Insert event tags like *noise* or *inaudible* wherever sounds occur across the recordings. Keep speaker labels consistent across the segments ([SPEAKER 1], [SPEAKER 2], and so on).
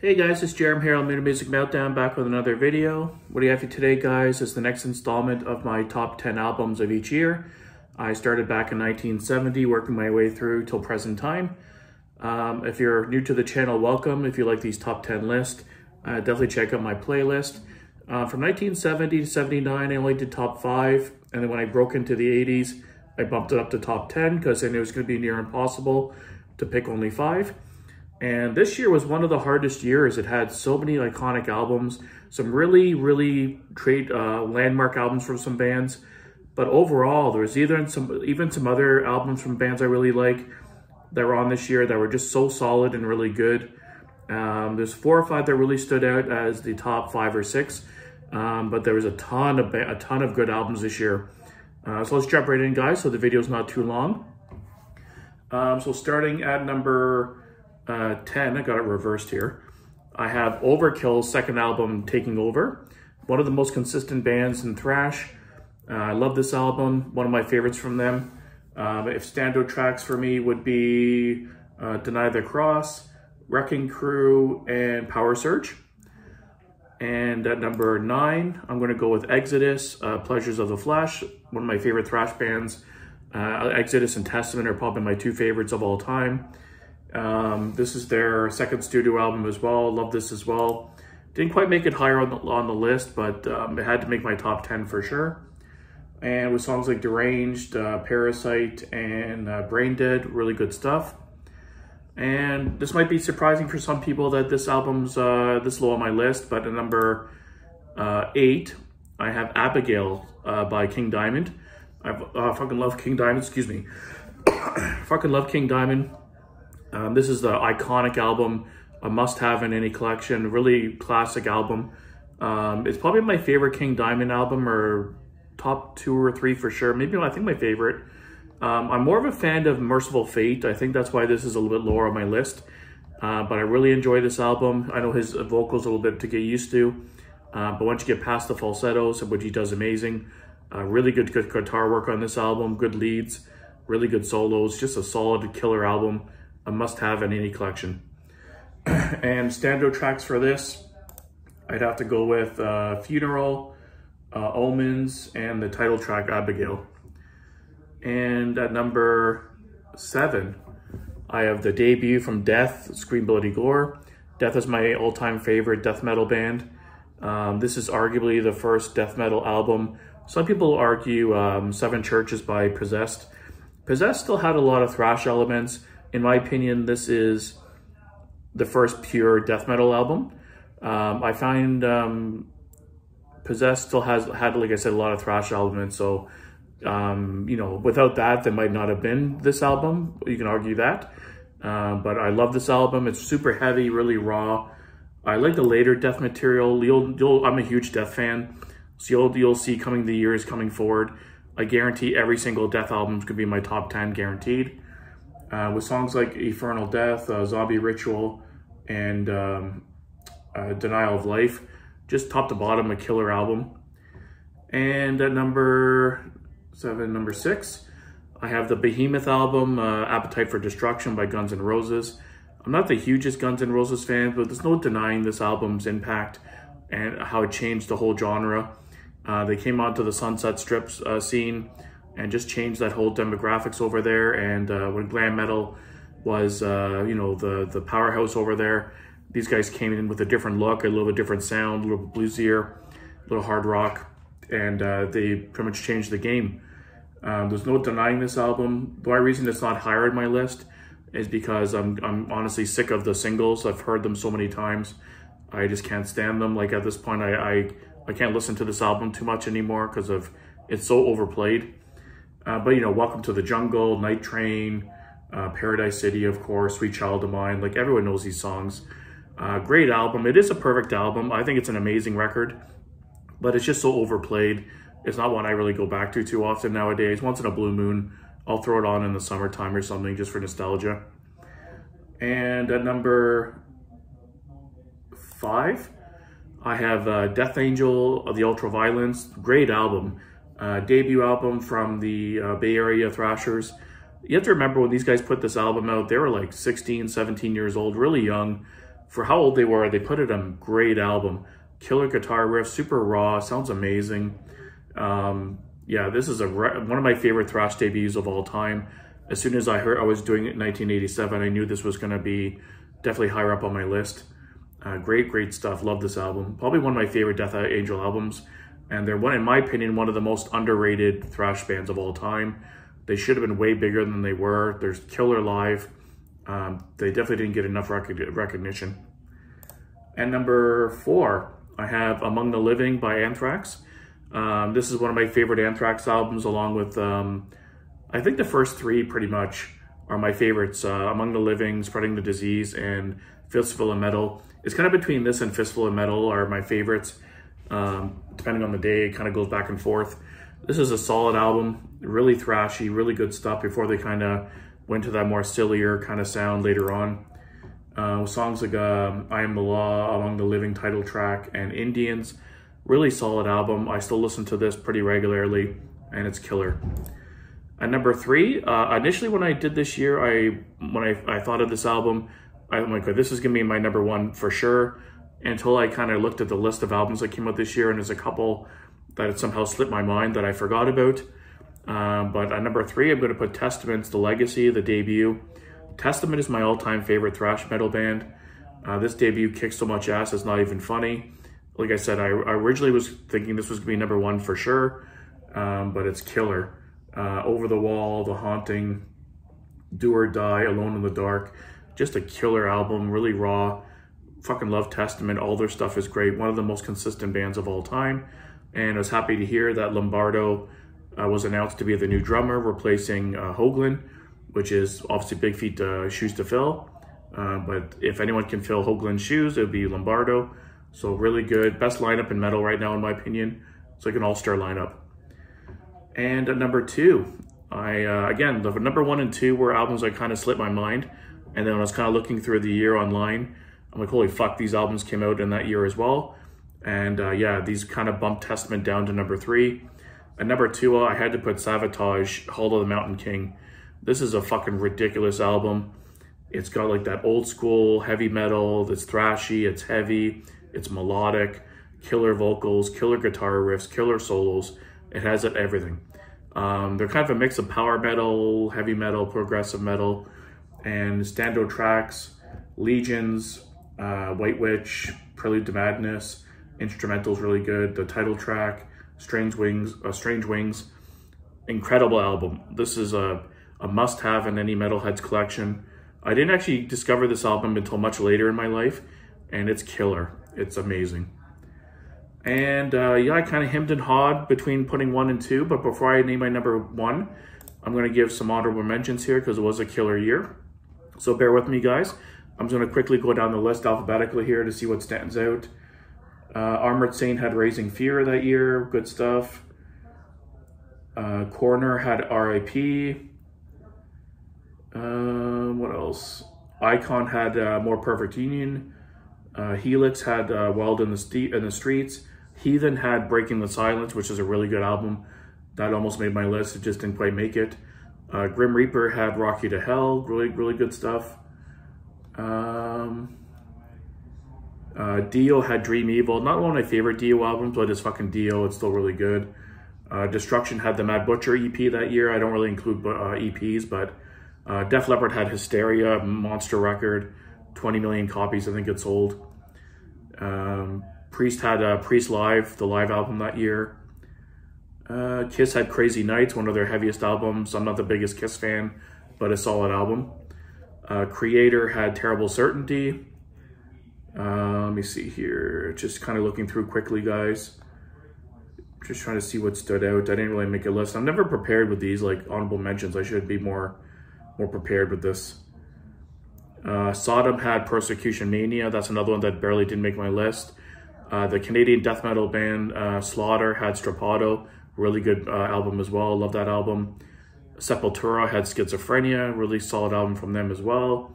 [SPEAKER 1] Hey guys, it's Jerem here on Metal Music Meltdown back with another video. What do you have for today guys is the next installment of my top 10 albums of each year. I started back in 1970, working my way through till present time. Um, if you're new to the channel, welcome. If you like these top 10 lists, uh, definitely check out my playlist. Uh, from 1970 to 79, I only did top five. And then when I broke into the 80s, I bumped it up to top 10 because I knew it was going to be near impossible to pick only five. And this year was one of the hardest years. It had so many iconic albums, some really, really great uh, landmark albums from some bands. But overall, there was either some, even some other albums from bands I really like that were on this year that were just so solid and really good. Um, there's four or five that really stood out as the top five or six, um, but there was a ton of a ton of good albums this year. Uh, so let's jump right in, guys. So the video's not too long. Um, so starting at number uh, 10, I got it reversed here. I have Overkill's second album, Taking Over. One of the most consistent bands in thrash. Uh, I love this album, one of my favorites from them. Um, if standout tracks for me would be uh, Deny the Cross, Wrecking Crew, and Power Surge. And at number nine, I'm going to go with Exodus, uh, Pleasures of the Flesh, one of my favorite thrash bands. Uh, Exodus and Testament are probably my two favorites of all time. Um, this is their second studio album as well. Love this as well. Didn't quite make it higher on the, on the list, but um, it had to make my top 10 for sure. And with songs like Deranged, uh, Parasite, and uh, Brain Dead, really good stuff. And this might be surprising for some people that this album's uh, this low on my list, but at number uh, eight, I have Abigail uh, by King Diamond. I uh, fucking love King Diamond, excuse me. *coughs* fucking love King Diamond. Um, this is the iconic album, a must-have in any collection, really classic album. Um, it's probably my favorite King Diamond album, or top two or three for sure. Maybe I think my favorite. Um, I'm more of a fan of Mercyful Fate. I think that's why this is a little bit lower on my list. Uh, but I really enjoy this album. I know his vocals a little bit to get used to. Uh, but once you get past the falsettos, which he does amazing, uh, really good, good guitar work on this album, good leads, really good solos, just a solid killer album a must-have in any collection. *clears throat* and standout tracks for this, I'd have to go with uh, Funeral, uh, Omens, and the title track, Abigail. And at number seven, I have the debut from Death, Scream Bloody Gore. Death is my all-time favorite death metal band. Um, this is arguably the first death metal album. Some people argue um, Seven Churches by Possessed. Possessed still had a lot of thrash elements, in my opinion, this is the first pure death metal album. Um, I find um, Possessed still has had, like I said, a lot of thrash elements. So, um, you know, without that, there might not have been this album. You can argue that. Uh, but I love this album. It's super heavy, really raw. I like the later death material. You'll, you'll, I'm a huge death fan. So you'll, you'll see coming the years coming forward. I guarantee every single death album to be my top 10 guaranteed uh, with songs like Infernal Death, uh, Zombie Ritual, and um, uh, Denial of Life. Just top to bottom, a killer album. And at number seven, number six, I have the Behemoth album, uh, Appetite for Destruction by Guns N' Roses. I'm not the hugest Guns N' Roses fan, but there's no denying this album's impact and how it changed the whole genre. Uh, they came onto the Sunset Strips uh, scene and just change that whole demographics over there. And uh, when glam metal was, uh, you know, the, the powerhouse over there, these guys came in with a different look, a little bit different sound, a little bit bluesier, a little hard rock, and uh, they pretty much changed the game. Um, there's no denying this album. The only reason it's not higher in my list is because I'm, I'm honestly sick of the singles. I've heard them so many times. I just can't stand them. Like at this point, I, I, I can't listen to this album too much anymore because of it's so overplayed. Uh, but, you know, Welcome to the Jungle, Night Train, uh, Paradise City, of course, Sweet Child of Mine. Like, everyone knows these songs. Uh, great album. It is a perfect album. I think it's an amazing record, but it's just so overplayed. It's not one I really go back to too often nowadays. Once in a blue moon, I'll throw it on in the summertime or something just for nostalgia. And at number five, I have uh, Death Angel of the Ultraviolence. Great album uh, debut album from the uh, Bay Area Thrashers. You have to remember when these guys put this album out, they were like 16, 17 years old, really young. for how old they were, they put it on great album. Killer guitar riff, super raw, sounds amazing. Um, yeah, this is a one of my favorite thrash debuts of all time. As soon as I heard I was doing it in 1987, I knew this was going to be definitely higher up on my list. Uh, great, great stuff. Love this album. Probably one of my favorite Death Angel albums. And they're one, in my opinion, one of the most underrated thrash bands of all time. They should have been way bigger than they were. There's Killer Live. Um, they definitely didn't get enough rec recognition. And number four, I have Among the Living by Anthrax. Um, this is one of my favorite Anthrax albums, along with, um, I think the first three pretty much are my favorites. Uh, Among the Living, Spreading the Disease, and Fistful of Metal. It's kind of between this and Fistful of Metal are my favorites. Um, depending on the day, it kind of goes back and forth. This is a solid album, really thrashy, really good stuff before they kind of went to that more sillier kind of sound later on. Uh, songs like um, I Am the Law, Among the Living title track, and Indians. Really solid album. I still listen to this pretty regularly, and it's killer. At number three, uh, initially when I did this year, I when I, I thought of this album, I'm like, this is gonna be my number one for sure. Until I kind of looked at the list of albums that came out this year, and there's a couple that somehow slipped my mind that I forgot about. Um, but at number three, I'm going to put Testament's The Legacy, the debut. Testament is my all-time favorite thrash metal band. Uh, this debut kicks so much ass, it's not even funny. Like I said, I, I originally was thinking this was going to be number one for sure, um, but it's killer. Uh, Over the Wall, The Haunting, Do or Die, Alone in the Dark. Just a killer album, really raw. Fucking love Testament. All their stuff is great. One of the most consistent bands of all time. And I was happy to hear that Lombardo uh, was announced to be the new drummer, replacing uh, Hoglan, which is obviously big feet uh, shoes to fill. Uh, but if anyone can fill Hoglan's shoes, it would be Lombardo. So really good. Best lineup in metal right now, in my opinion. It's like an all-star lineup. And at number two, I uh, again, the number one and two were albums I kind of slipped my mind. And then I was kind of looking through the year online, I'm like, holy fuck, these albums came out in that year as well. And uh, yeah, these kind of bumped Testament down to number three. At number two, I had to put Savatage, Hall of the Mountain King. This is a fucking ridiculous album. It's got like that old school heavy metal, it's thrashy, it's heavy, it's melodic, killer vocals, killer guitar riffs, killer solos. It has it everything. Um, they're kind of a mix of power metal, heavy metal, progressive metal, and standout tracks, Legions, uh, White Witch, Prelude to Madness, instrumental's really good. The title track, Strange Wings, uh, Strange Wings, incredible album. This is a, a must-have in any Metalheads collection. I didn't actually discover this album until much later in my life, and it's killer. It's amazing. And uh, yeah, I kind of hemmed and hawed between putting one and two, but before I name my number one, I'm going to give some honorable mentions here because it was a killer year. So bear with me, guys. I'm just going to quickly go down the list alphabetically here to see what stands out. Uh, Armored Saint had Raising Fear that year. Good stuff. Uh, Coroner had R.I.P. Uh, what else? Icon had uh, More Perfect Union. Uh, Helix had uh, Wild in the, in the Streets. Heathen had Breaking the Silence, which is a really good album. That almost made my list. It just didn't quite make it. Uh, Grim Reaper had Rock You to Hell. Really, really good stuff. Um, uh, Dio had Dream Evil. Not one of my favorite Dio albums, but it's fucking Dio. It's still really good. Uh, Destruction had the Mad Butcher EP that year. I don't really include uh, EPs, but uh, Def Leppard had Hysteria, monster record, 20 million copies I think it sold. Um, Priest had uh, Priest Live, the live album that year. Uh, Kiss had Crazy Nights, one of their heaviest albums. I'm not the biggest Kiss fan, but a solid album. Uh, Kreator had Terrible Certainty. Uh, let me see here. Just kind of looking through quickly, guys. Just trying to see what stood out. I didn't really make a list. I'm never prepared with these like honorable mentions. I should be more, more prepared with this. Uh, Sodom had Persecution Mania. That's another one that barely didn't make my list. Uh, the Canadian death metal band uh, Slaughter had Strappado. Really good uh, album as well. Love that album. Sepultura had Schizophrenia. Really solid album from them as well.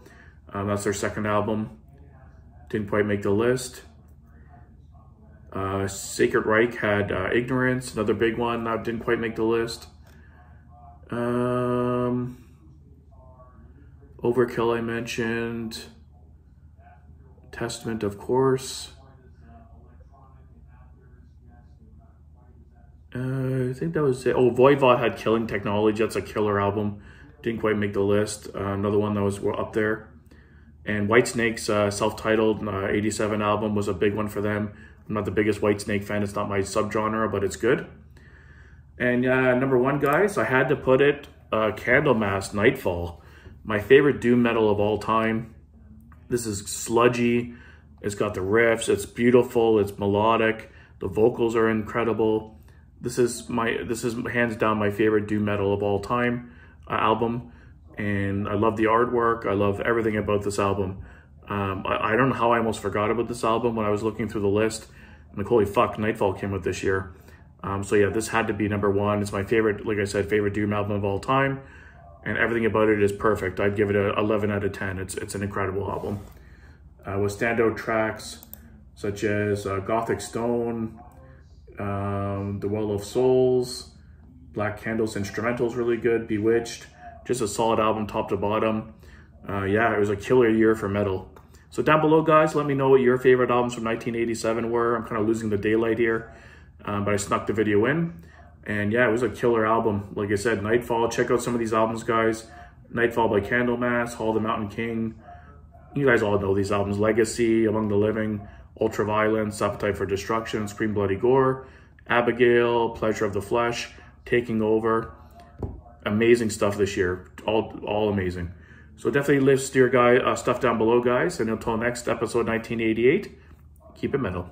[SPEAKER 1] Um, that's their second album. Didn't quite make the list. Uh, Sacred Reich had uh, Ignorance, another big one that didn't quite make the list. Um, Overkill I mentioned. Testament, of course. Uh, I think that was it. Oh, Voivod had Killing Technology. That's a killer album. Didn't quite make the list. Uh, another one that was up there. And Whitesnake's uh, self-titled uh, 87 album was a big one for them. I'm not the biggest Whitesnake fan. It's not my subgenre, but it's good. And uh, number one, guys, I had to put it uh, Candlemass Nightfall. My favorite doom metal of all time. This is sludgy. It's got the riffs. It's beautiful. It's melodic. The vocals are incredible. This is my this is hands down my favorite doom metal of all time uh, album, and I love the artwork. I love everything about this album. Um, I, I, don't know how I almost forgot about this album when I was looking through the list. Like, holy fuck, Nightfall came out this year. Um, so yeah, this had to be number one. It's my favorite, like I said, favorite Doom album of all time. And everything about it is perfect. I'd give it a 11 out of 10. It's, it's an incredible album. Uh, with standout tracks such as uh, Gothic Stone, um, The Well of Souls, Black Candles instrumental is really good, Bewitched, just a solid album top to bottom. Uh, yeah, it was a killer year for metal. So down below, guys, let me know what your favorite albums from 1987 were. I'm kind of losing the daylight here, um, but I snuck the video in. And yeah, it was a killer album. Like I said, Nightfall. Check out some of these albums, guys. Nightfall by Candlemass, Hall of the Mountain King. You guys all know these albums. Legacy, Among the Living, Ultraviolence, Appetite for Destruction, Scream Bloody Gore, Abigail, Pleasure of the Flesh, Taking Over. Amazing stuff this year. All, all amazing. So definitely list your guy uh, stuff down below, guys. And until next episode 1988, keep it metal.